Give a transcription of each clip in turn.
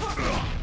Taken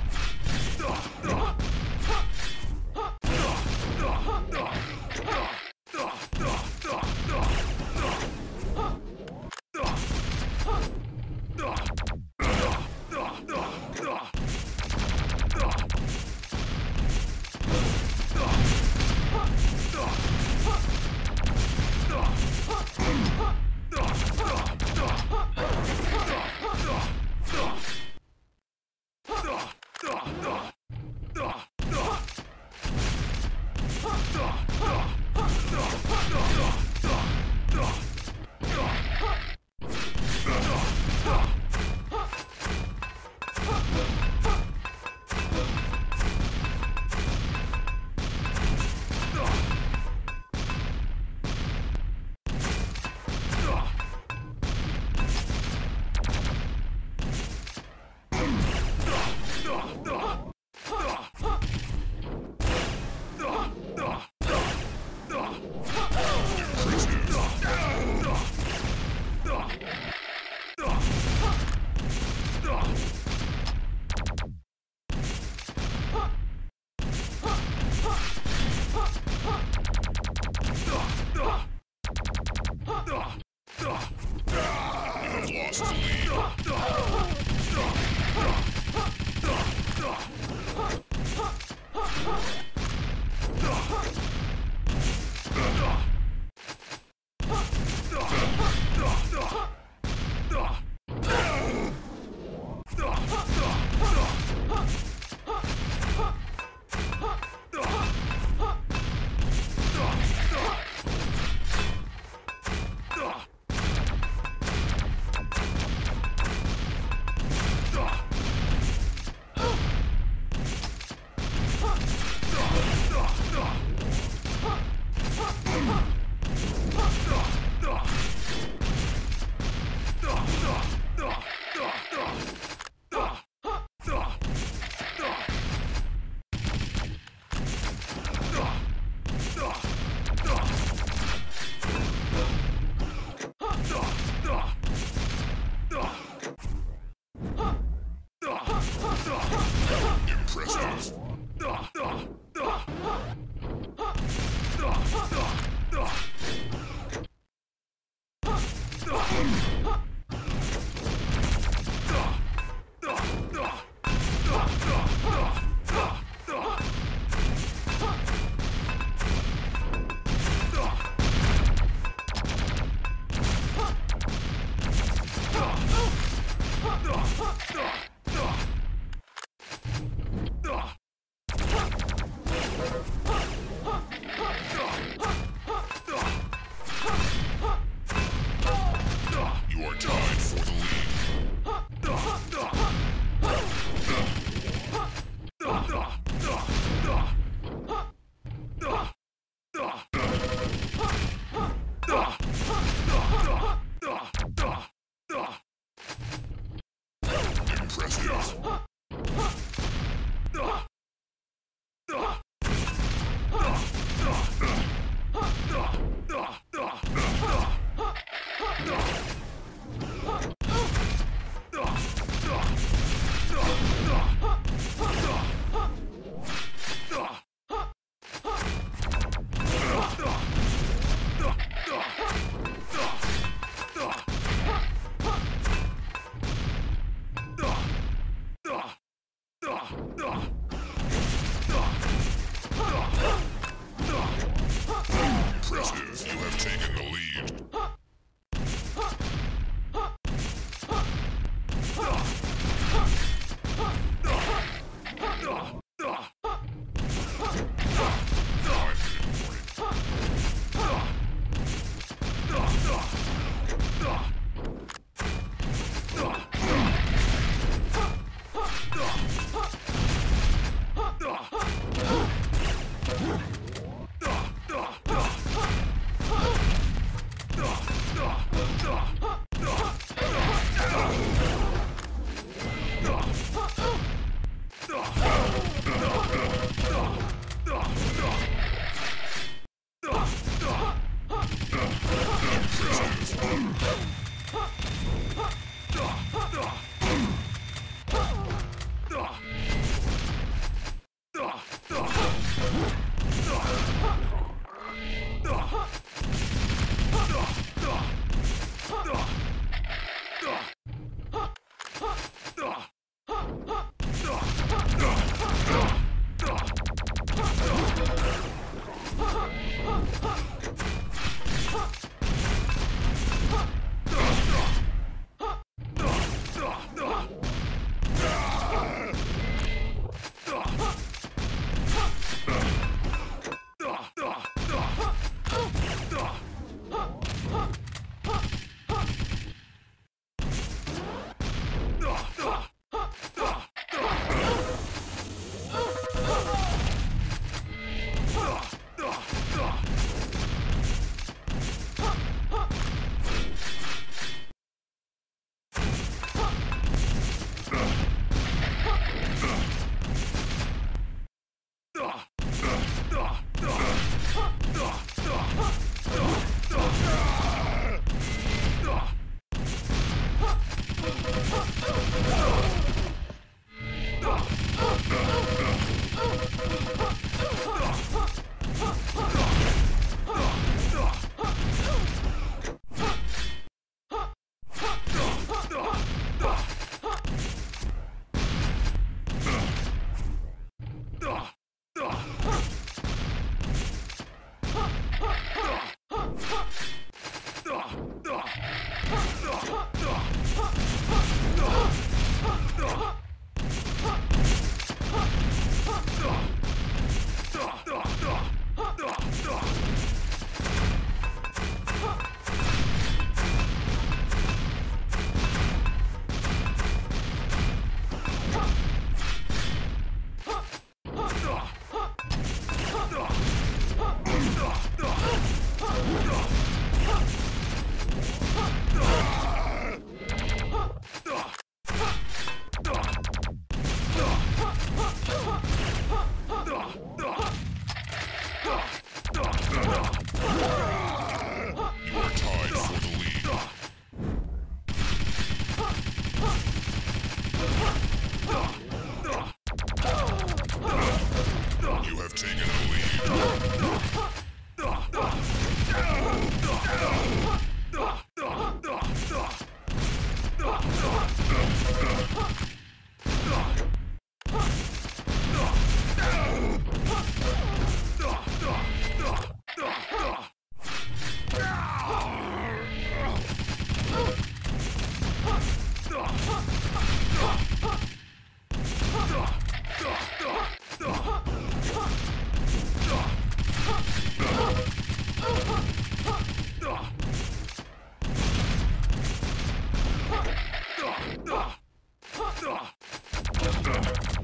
Let's go.